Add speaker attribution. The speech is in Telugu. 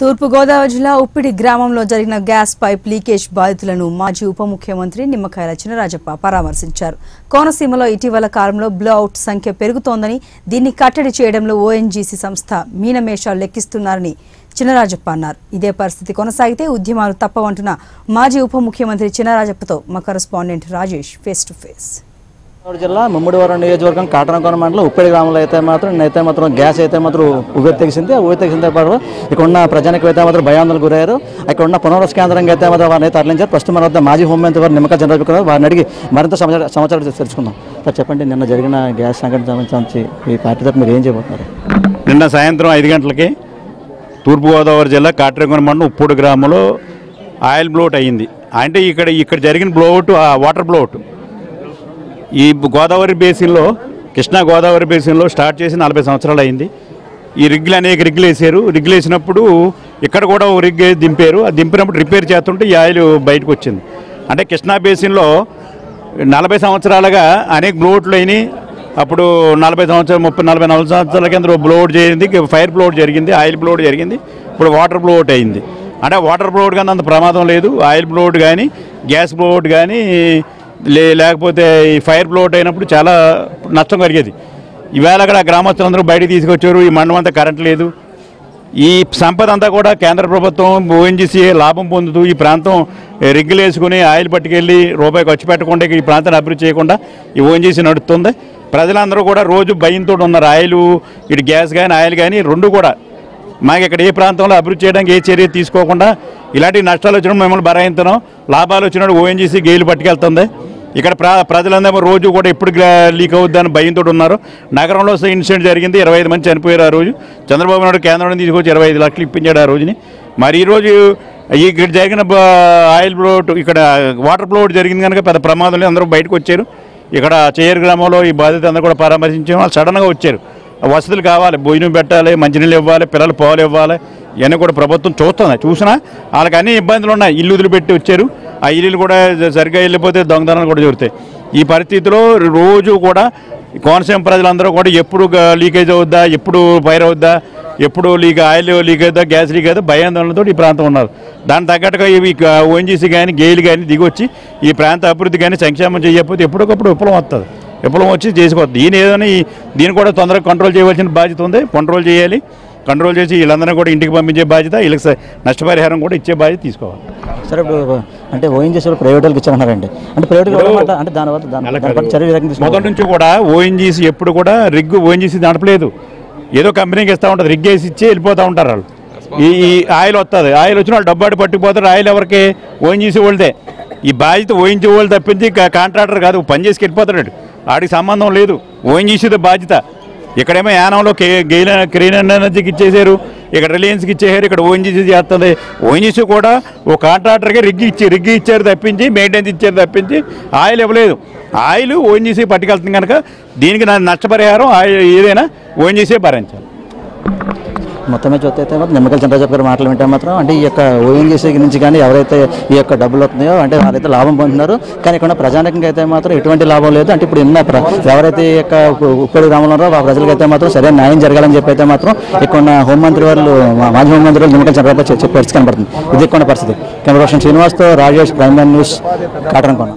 Speaker 1: తూర్పుగోదావరి జిల్లా ఉప్పిడి గ్రామంలో జరిగిన గ్యాస్ పైప్ లీకేజ్ బాధితులను మాజీ ఉప ముఖ్యమంత్రి నిమ్మకాయల చినరాజప్ప పరామర్శించారు. కోనసీమలో ఇటీవల కాలంలో బ్లౌట్ సంఖ్య పెరుగుతోందని దీన్ని కట్టడి చేయడంలో ఓఎన్జీసీ సంస్థ మీనమేషాలు లెక్కిస్తున్నారని చినరాజప్ప అన్నారు. ఇదే పరిస్థితి కొనసాగితే ఉద్యమాలు తప్పవంటున్న మాజీ ఉప ముఖ్యమంత్రి చినరాజప్పతో మా correspondent Rajesh face to face.
Speaker 2: జిల్లా ముమ్మడివరం నియోజకవర్గం కాటనకోన మండలం ఉప్పేడి గ్రామంలో అయితే మాత్రం నిన్నైతే మాత్రం గ్యాస్ అయితే మాత్రం ఉవ్వెత్తి తెగిసింది. ఆ ఉవ్వెత్తి తెగిసిన పాటు ఇక్కడ ఉన్న ప్రజానికి అయితే మాత్రం భయాందోళన గురయ్యారు. ఇక్కడ ఉన్న పునర్వస కేంద్రంగా అయితే మాత్రం వారిని తరలించారు. ప్రస్తుతం మన వద్ద మాజీ హోంమంత్రి వారు నిమ్మకాయ చంద్రబాబు వారిని అడిగి మరింత సమాచారం తెలుసుకుందాం. సార్ చెప్పండి నిన్న జరిగిన గ్యాస్ సంఘటన సంబంధించి ఈ పార్టీ తరఫు మీరు ఏం చేయబోతున్నారు
Speaker 3: నిన్న సాయంత్రం ఐదు గంటలకి తూర్పుగోదావరి జిల్లా కాట్రేకొన మండలం ఉప్పుడు గ్రామంలో ఆయిల్ బ్లోట్ అయ్యింది. అంటే ఇక్కడ ఇక్కడ జరిగిన బ్లోఅవుట్ ఆ వాటర్ బ్లోఅవుట్ ఈ గోదావరి బేసిన్లో కృష్ణా గోదావరి బేసిన్లో స్టార్ట్ చేసి నలభై సంవత్సరాలు అయింది. ఈ రిగ్లు అనేక రిగ్లు వేసారు రిగ్లు వేసినప్పుడు ఇక్కడ కూడా ఒక రిగ్ దింపారు. ఆ దింపినప్పుడు రిపేర్ చేస్తుంటే ఈ ఆయిల్ బయటకు వచ్చింది. అంటే కృష్ణా బేసిన్లో నలభై సంవత్సరాలుగా అనేక బ్లోట్లు అయినాయి. అప్పుడు నలభై సంవత్సరాలు ముప్పై నలభై నలభై సంవత్సరాల కింద బ్లోడ్ చేయింది ఫైర్ బ్లోడ్ జరిగింది ఆయిల్ బ్లోడ్ జరిగింది. ఇప్పుడు వాటర్ బ్లోట్ అయింది. అంటే వాటర్ బ్లోడ్ కానీ అంత ప్రమాదం లేదు. ఆయిల్ బ్లోడ్ కానీ గ్యాస్ బ్లోడ్ కానీ లేకపోతే ఈ ఫైర్ బ్లోట్ అయినప్పుడు చాలా నష్టం కలిగేది. ఈవేళ అక్కడ గ్రామస్తులందరూ బయటికి తీసుకొచ్చారు ఈ మండలం అంతా కరెంట్ లేదు. ఈ సంపద అంతా కూడా కేంద్ర ప్రభుత్వం ఓఎన్జీసీ లాభం పొందుతూ ఈ ప్రాంతం రిగ్గులు వేసుకుని ఆయిల్ పట్టుకెళ్ళి రూపాయి ఖర్చు పెట్టకుండా ఈ ప్రాంతాన్ని అభివృద్ధి చేయకుండా ఈ ఓఎన్జీసీ నడుస్తుంది. ప్రజలందరూ కూడా రోజు భయంతో ఉన్నారు. ఆయిల్ ఇటు గ్యాస్ కానీ ఆయిల్ కానీ రెండు కూడా మాకు ఇక్కడ ఏ ప్రాంతంలో అభివృద్ధి చేయడానికి ఏ చర్య తీసుకోకుండా ఇలాంటి నష్టాలు వచ్చినప్పుడు మిమ్మల్ని బరాయించడం లాభాలు వచ్చినప్పుడు ఓఎన్జీసీ గేలు పట్టుకెళ్తుంది. ఇక్కడ ప్ర ప్రజలందరూ రోజు కూడా ఎప్పుడు లీక్ అవుద్దని భయంతో ఉన్నారు. నగరంలో ఇన్సిడెంట్ జరిగింది. ఇరవై ఐదు మంది చనిపోయారు ఆ రోజు. చంద్రబాబు నాయుడు కేంద్రం తీసుకొచ్చి ఇరవై ఐదు లక్షలు ఇప్పించాడు ఆ రోజుని. మరి ఈరోజు ఈ ఇక్కడ జరిగిన ఆయిల్ ఫ్లోట్ ఇక్కడ వాటర్ ఫ్లోట్ జరిగింది కనుక పెద్ద ప్రమాదం లేదు అందరూ బయటకు వచ్చారు. ఇక్కడ చేయర్ గ్రామంలో ఈ బాధిత అందరూ కూడా పరామర్శించాము వాళ్ళు సడన్గా వచ్చారు. వసతులు కావాలి భోజనం పెట్టాలి మంచినీళ్ళు ఇవ్వాలి పిల్లలు పాలు ఇవ్వాలి ఇవన్నీ కూడా ప్రభుత్వం చూస్తుంది. చూసినా వాళ్ళకి అన్ని ఇబ్బందులు ఉన్నాయి. ఇల్లు వదిలిపెట్టి వచ్చారు. ఆ ఇల్లులు కూడా సరిగ్గా వెళ్ళిపోతే దొంగతనాలు కూడా జరుగుతాయి. ఈ పరిస్థితిలో రోజు కూడా కోనసీమ ప్రజలందరూ కూడా ఎప్పుడు లీకేజ్ అవుద్దా ఎప్పుడు ఫైర్ అవుద్దా ఎప్పుడు లీక్ ఆయిల్ లీక్ అవుద్దా గ్యాస్ లీక్ అవుతా భయాందోళనతో ఈ ప్రాంతం ఉన్నారు. దాని తగ్గట్టుగా ఇవి ఓఎన్జీసీ కానీ గేలు కానీ దిగొచ్చి ఈ ప్రాంత అభివృద్ధి కానీ సంక్షేమం చేయకపోతే ఎప్పటికప్పుడు విప్లవం వస్తుంది విప్లవం వచ్చి చేసుకోవద్దు దీని ఏదైనా దీన్ని కూడా తొందరగా కంట్రోల్ చేయవలసిన బాధ్యత ఉంది. కంట్రోల్ చేయాలి. కంట్రోల్ చేసి వీళ్ళందరినీ కూడా ఇంటికి పంపించే బాధ్యత వీళ్ళకి నష్టపరిహారం కూడా ఇచ్చే బాధ్యత తీసుకోవాలి.
Speaker 2: సరే అంటే ఓఎన్జీసీ ప్రైవేట్ వాళ్ళకి ఇచ్చారన్నారండి. అంటే ప్రైవేట్ అంటే దానివల్ల
Speaker 3: మొదటి నుంచి కూడా ఓఎన్జీసీ ఎప్పుడు కూడా రిగ్ ఓఎన్జీసీ నడపలేదు. ఏదో కంపెనీకి ఇస్తూ ఉంటుంది. రిగ్ వేసి ఇచ్చి వెళ్ళిపోతూ ఉంటారు వాళ్ళు. ఈ ఈ ఆయిల్ వస్తుంది ఆయిల్ వచ్చిన వాళ్ళు డబ్బాటి పట్టుకుపోతారు. ఆయిల్ ఎవరికి? ఓఎన్జీసీ వాళ్ళదే. ఈ బాధ్యత ఓయించే వాళ్ళు తప్పించి కాంట్రాక్టర్ కాదు పని చేసి వెళ్ళిపోతాడు ఆడికి సంబంధం లేదు. ఓయించేసేది బాధ్యత. ఇక్కడేమో యానంలో కే క్రీన్ ఎనర్జీకి ఇచ్చేసారు ఇక్కడ రిలయన్స్కి ఇచ్చేసారు ఇక్కడ ఓఎన్జీసీ చేస్తుంది. ఓఎన్జీసీ కూడా ఓ కాంట్రాక్టర్కి రిగ్గి ఇచ్చి రిగ్గి ఇచ్చారు తప్పించి మెయింటెనెన్స్ ఇచ్చారు తప్పించి ఆయిల్ ఇవ్వలేదు. ఆయిల్ ఓఎన్జీసీ పట్టుకెళ్తుంది కనుక దీనికి నా నష్టపరిహారం ఆయిల్ ఏదైనా ఓఎన్జీసీ భరించాలి.
Speaker 2: మొత్తమే చూస్తే అయితే మాత్రం నిమ్మకాయల చంద్రబాబు గారు మాటలు వింటే మాత్రం. అంటే ఈ యొక్క ఓఎన్జీసీ నుంచి కానీ ఎవరైతే ఈ యొక్క డబ్బులు వస్తున్నాయో అంటే వాళ్ళైతే లాభం పొందుతున్నారు. కానీ ఇక్కడ ప్రజానికంగా అయితే మాత్రం ఎటువంటి లాభం లేదు. అంటే ఇప్పుడు ఉన్న ఎవరైతే ఈ యొక్క ఉప్పడి గ్రామంలో ఆ ప్రజలకైతే అయితే మాత్రం సరైన న్యాయం జరగాలని చెప్పి అయితే మాత్రం ఇక్కడ ఉన్న హోంమంత్రి వాళ్ళు మాజీ హోంమంత్రి వాళ్ళు నిమ్మకాయల చంద్రబాబు చెప్పే పరిస్థితి కనబడుతుంది ఇది ఇక్కడ పరిస్థితి. కెమెరా పర్సన్ శ్రీనివాస్తో రాజేష్ ప్రైమ్ న్యూస్ కాటన్ కొన